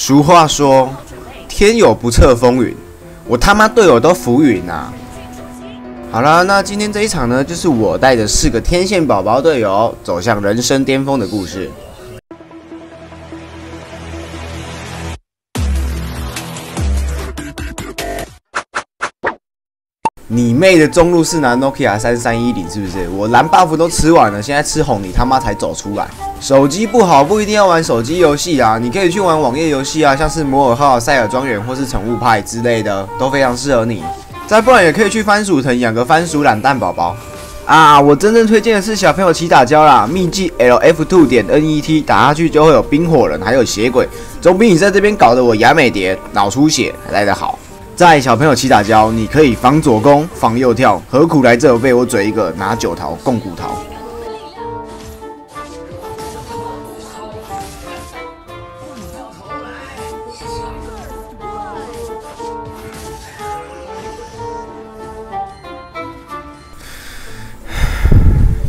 俗话说，天有不测风云，我他妈队友都浮云呐！好了，那今天这一场呢，就是我带着四个天线宝宝队友走向人生巅峰的故事。你妹的中路是拿 Nokia 三三一零是不是？我蓝 buff 都吃完了，现在吃红，你他妈才走出来。手机不好不一定要玩手机游戏啊，你可以去玩网页游戏啊，像是摩尔号、塞尔庄园或是宠物派之类的，都非常适合你。再不然也可以去番薯藤养个番薯懒蛋宝宝啊。我真正推荐的是小朋友起打胶啦，秘技 LF Two 点 NET 打下去就会有冰火人，还有血鬼，总比你在这边搞得我牙美蝶脑出血来得好。在小朋友起打跤，你可以防左攻、防右跳，何苦来这被我嘴一个拿九桃供骨桃？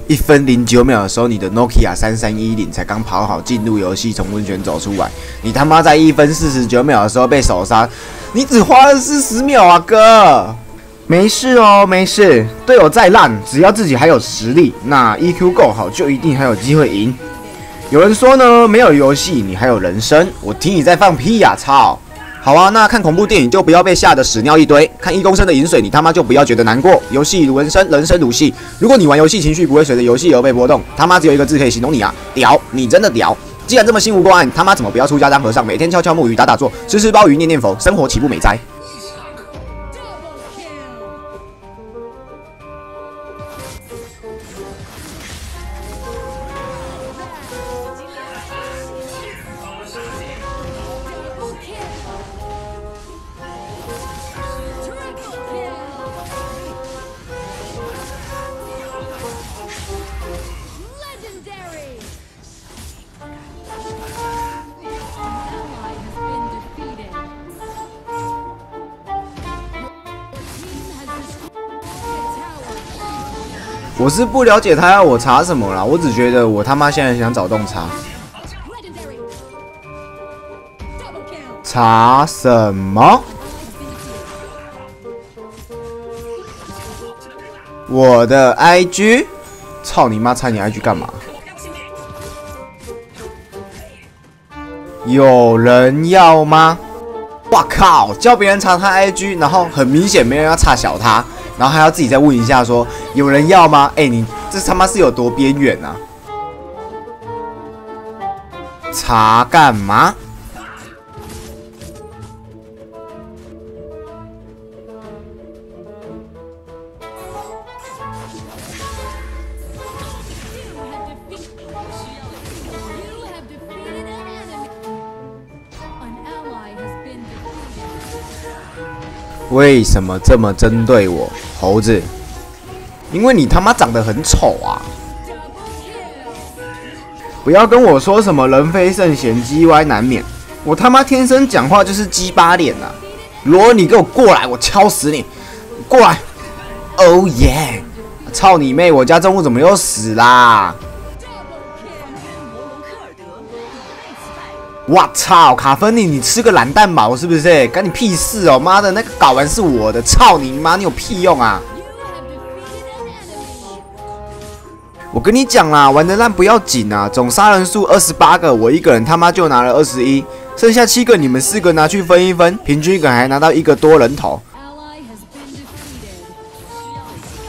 一分零九秒的时候，你的 Nokia 三三一零才刚跑好进入游戏，从温泉走出来，你他妈在一分四十九秒的时候被手杀，你只花了四十秒啊，哥！没事哦，没事，队友再烂，只要自己还有实力，那 EQ 够好，就一定还有机会赢。有人说呢，没有游戏你还有人生，我听你在放屁呀，操！好啊，那看恐怖电影就不要被吓得屎尿一堆。看一公升的饮水，你他妈就不要觉得难过。游戏如人生，人生如戏。如果你玩游戏情绪不会随着游戏而被波动，他妈只有一个字可以形容你啊，屌！你真的屌！既然这么心无挂碍，他妈怎么不要出家当和尚，每天敲敲木鱼打打坐，吃吃鲍鱼念念佛，生活岂不美哉？我是不了解他要我查什么啦，我只觉得我他妈现在想找洞查。查什么？我的 IG？操你妈！查你 IG 干嘛？有人要吗？我靠！叫别人查他 IG，然后很明显没人要查小他。然后还要自己再问一下，说有人要吗？哎，你这他妈是有多边缘啊？查干嘛？为什么这么针对我，猴子？因为你他妈长得很丑啊！不要跟我说什么人非圣贤，鸡歪难免。我他妈天生讲话就是鸡巴脸呐！罗，你给我过来，我敲死你！过来！Oh yeah！操你妹！我家中午怎么又死啦？我操，卡芬尼，你吃个懒蛋毛是不是？干你屁事哦！妈的，那个睾丸是我的，操你妈！你有屁用啊！我跟你讲啦，玩的烂不要紧啊，总杀人数二十八个，我一个人他妈就拿了二十一，剩下七个你们四个拿去分一分，平均一个还拿到一个多人头。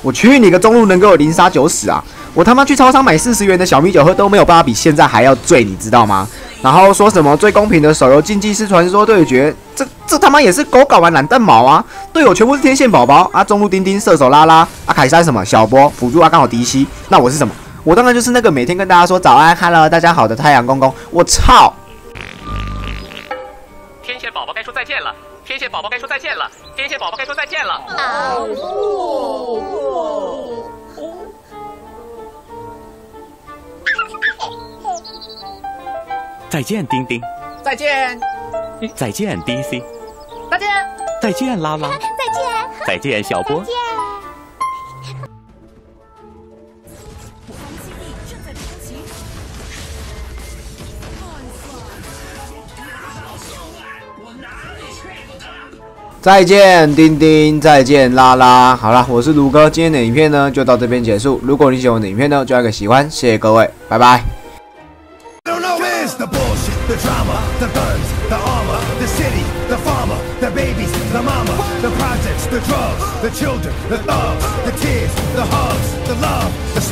我去你个中路能给我零杀九死啊！我他妈去超商买四十元的小米酒喝都没有办法比现在还要醉，你知道吗？然后说什么最公平的手游竞技是传说对决，这这他妈也是狗搞完懒蛋毛啊！队友全部是天线宝宝啊，中路丁丁射手拉拉啊，凯山什么小波辅助啊，刚好迪西，那我是什么？我当然就是那个每天跟大家说早安，hello，大家好的太阳公公，我操！天线宝宝该说再见了，天线宝宝该说再见了，天线宝宝该说再见了。再见，丁丁。再见，再见，DC。再见，再见，拉拉。再见，再见，小波。见。再见，丁丁，再见，拉拉。好了，我是卢哥，今天的影片呢就到这边结束。如果你喜欢我的影片呢，就按个喜欢，谢谢各位，拜拜。The drama, the guns, the armor, the city, the farmer, the babies, the mama, the projects, the drugs, the children, the thugs, the kids, the hugs, the love, the slum.